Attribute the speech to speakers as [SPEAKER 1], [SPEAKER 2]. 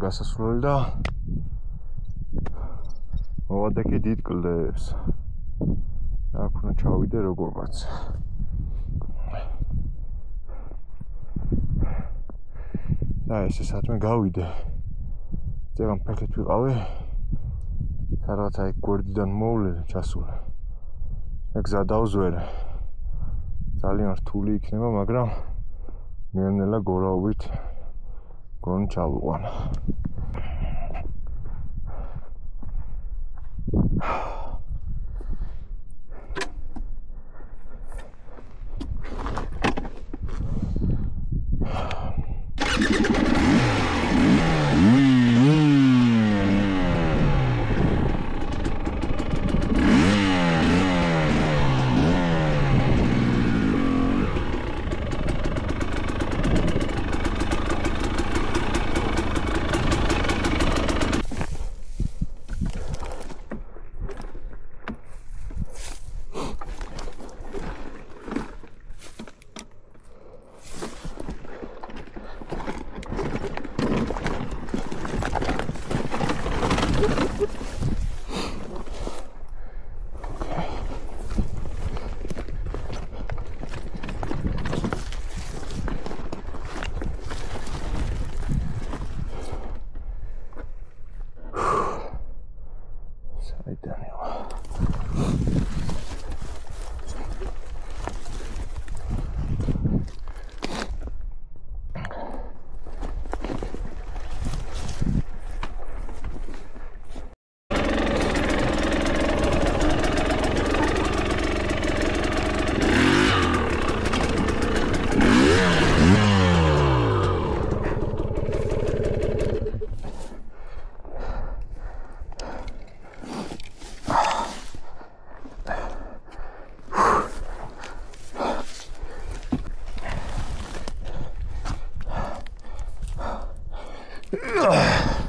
[SPEAKER 1] ვარ გასასვლელი და მოვადექი დიდ კლდეებს. აქ უნდა ჩავიდე როგორღაც. და ესე საათმე გავიდე. წერან ფეხით ვიყავი. სადღაც აი გვერდიდან მოვლე ჩასული. ეგ გზა დავზვერე. ძალიან რთული იქნება, მაგრამ ნელ-ნელა გორაობით Grunchild one. Ugh.